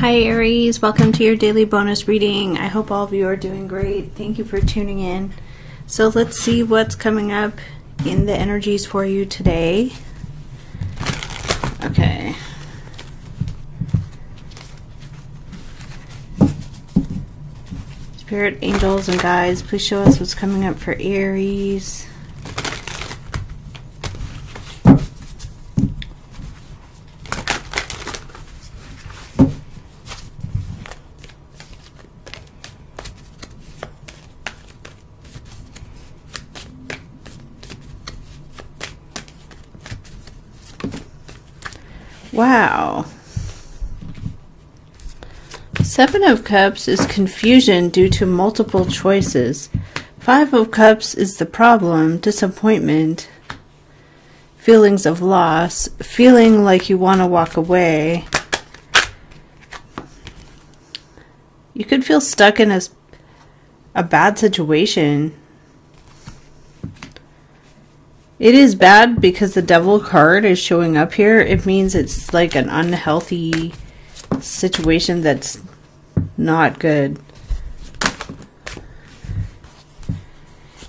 Hi, Aries. Welcome to your daily bonus reading. I hope all of you are doing great. Thank you for tuning in. So, let's see what's coming up in the energies for you today. Okay. Spirit, angels, and guides, please show us what's coming up for Aries. Wow. Seven of Cups is confusion due to multiple choices. Five of Cups is the problem, disappointment, feelings of loss, feeling like you want to walk away. You could feel stuck in a, a bad situation. It is bad because the devil card is showing up here. It means it's like an unhealthy situation that's not good.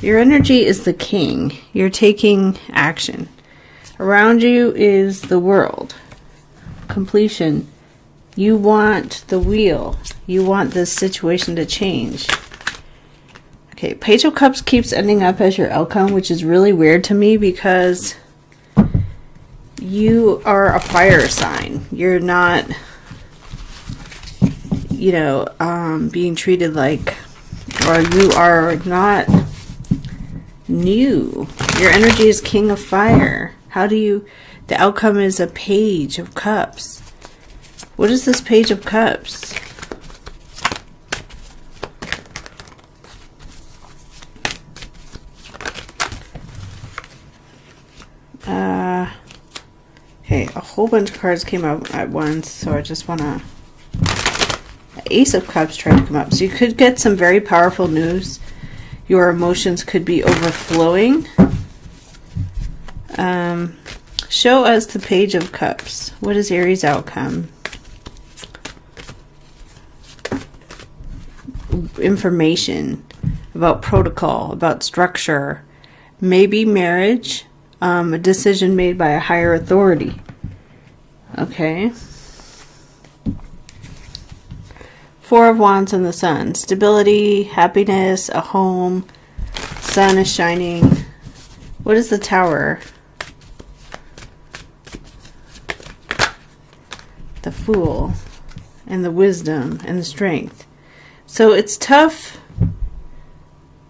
Your energy is the king. You're taking action. Around you is the world. Completion. You want the wheel. You want this situation to change. Okay, Page of Cups keeps ending up as your outcome, which is really weird to me because you are a fire sign. You're not, you know, um, being treated like, or you are not new. Your energy is King of Fire. How do you, the outcome is a Page of Cups. What is this Page of Cups? Uh, okay, a whole bunch of cards came up at once, so I just want to... Ace of Cups tried to come up. So you could get some very powerful news. Your emotions could be overflowing. Um, show us the Page of Cups. What is Aries' outcome? Information about protocol, about structure, maybe marriage, um, a decision made by a higher authority. Okay. Four of Wands and the Sun. Stability, happiness, a home, sun is shining. What is the Tower? The Fool, and the Wisdom, and the Strength. So it's tough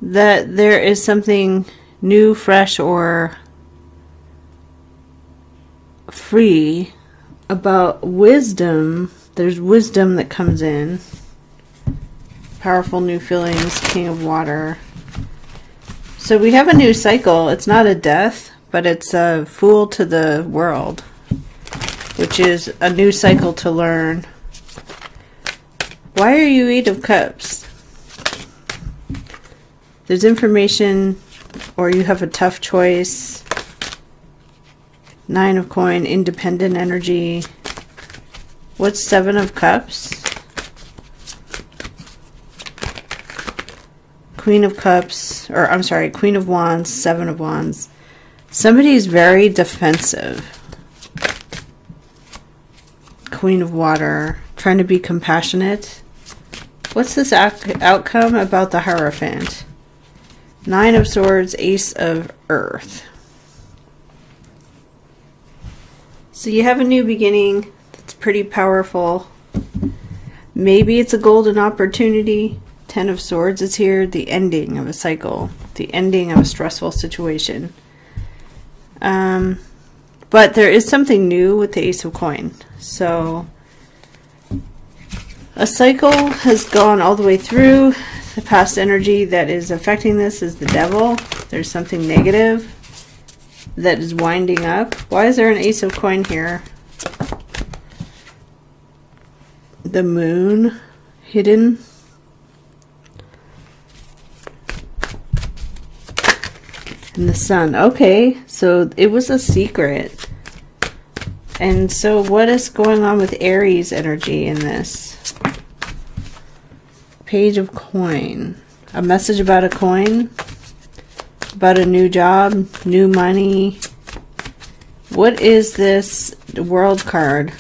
that there is something new, fresh, or free about wisdom. There's wisdom that comes in. Powerful new feelings, King of Water. So we have a new cycle. It's not a death, but it's a fool to the world, which is a new cycle to learn. Why are you Eight of Cups? There's information, or you have a tough choice. Nine of Coin, Independent Energy. What's Seven of Cups? Queen of Cups, or I'm sorry, Queen of Wands, Seven of Wands. Somebody's very defensive. Queen of Water, trying to be compassionate. What's this outcome about the Hierophant? Nine of Swords, Ace of Earth. So you have a new beginning that's pretty powerful. Maybe it's a golden opportunity. Ten of Swords is here, the ending of a cycle, the ending of a stressful situation. Um, but there is something new with the Ace of Coin. So a cycle has gone all the way through. The past energy that is affecting this is the devil. There's something negative that is winding up. Why is there an ace of coin here? The moon hidden. And the sun. Okay, so it was a secret. And so, what is going on with Aries energy in this? Page of coin. A message about a coin? About a new job? New money? What is this world card?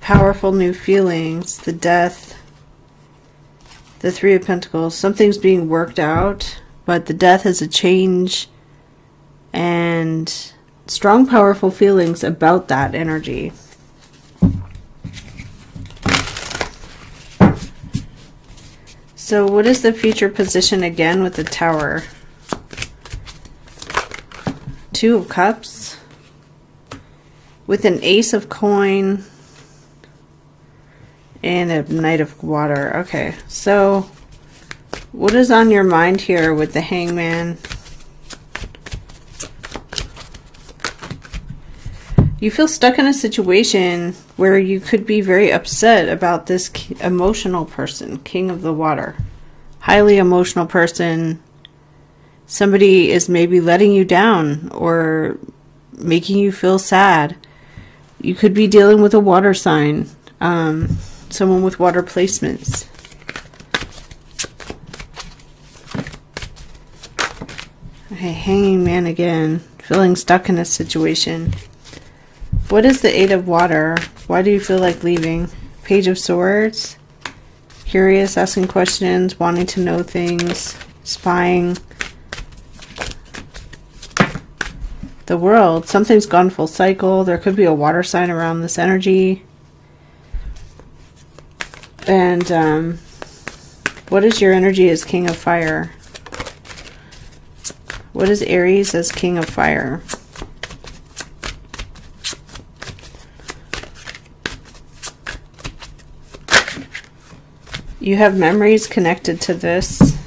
Powerful new feelings. The death. The Three of Pentacles. Something's being worked out, but the death is a change and strong, powerful feelings about that energy. So, what is the future position again with the tower? Two of Cups with an Ace of Coin and a Knight of Water. Okay, so what is on your mind here with the Hangman? You feel stuck in a situation where you could be very upset about this emotional person, King of the Water. Highly emotional person. Somebody is maybe letting you down or making you feel sad. You could be dealing with a water sign, um, someone with water placements. Okay, hanging man again, feeling stuck in a situation. What is the Eight of Water? Why do you feel like leaving? Page of Swords. Curious, asking questions, wanting to know things, spying. The world. Something's gone full cycle. There could be a water sign around this energy. And um, what is your energy as King of Fire? What is Aries as King of Fire? You have memories connected to this.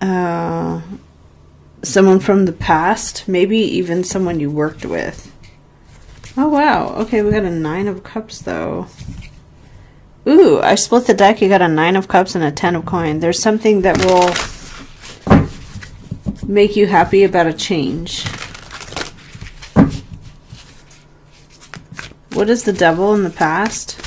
Uh, someone from the past, maybe even someone you worked with. Oh, wow. Okay, we got a Nine of Cups, though. Ooh, I split the deck. You got a Nine of Cups and a Ten of Coin. There's something that will make you happy about a change. What is the devil in the past?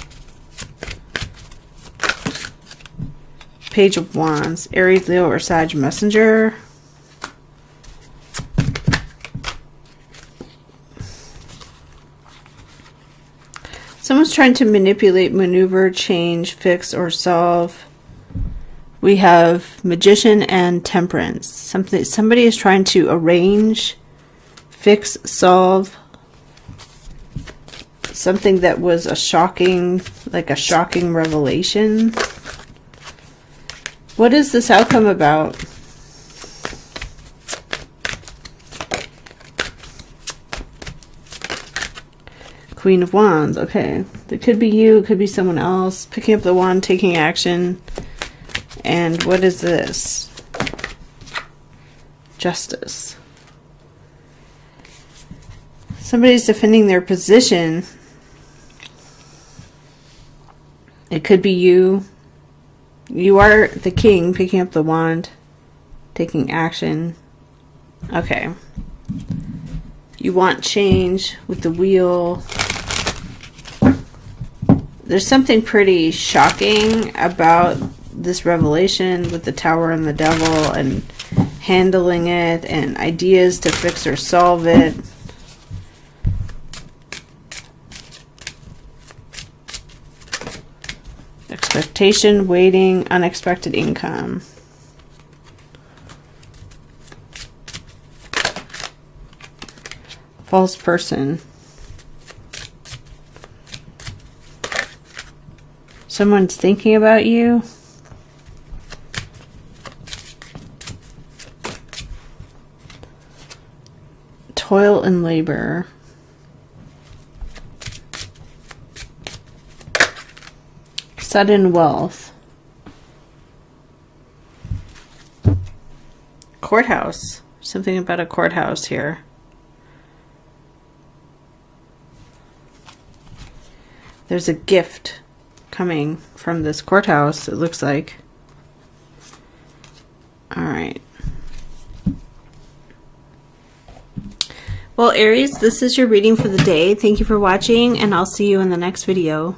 Page of Wands, Aries, Leo, or Sag Messenger. Someone's trying to manipulate, maneuver, change, fix, or solve. We have Magician and Temperance. Something somebody is trying to arrange, fix, solve something that was a shocking, like a shocking revelation. What is this outcome about? Queen of Wands. Okay. It could be you. It could be someone else. Picking up the wand, taking action. And what is this? Justice. Somebody's defending their position. It could be you. You are the king picking up the wand, taking action. Okay. You want change with the wheel. There's something pretty shocking about this revelation with the tower and the devil and handling it and ideas to fix or solve it. Expectation, waiting, unexpected income. False person. Someone's thinking about you. Toil and labor. Sudden wealth. Courthouse. Something about a courthouse here. There's a gift coming from this courthouse, it looks like. Alright. Well, Aries, this is your reading for the day. Thank you for watching, and I'll see you in the next video.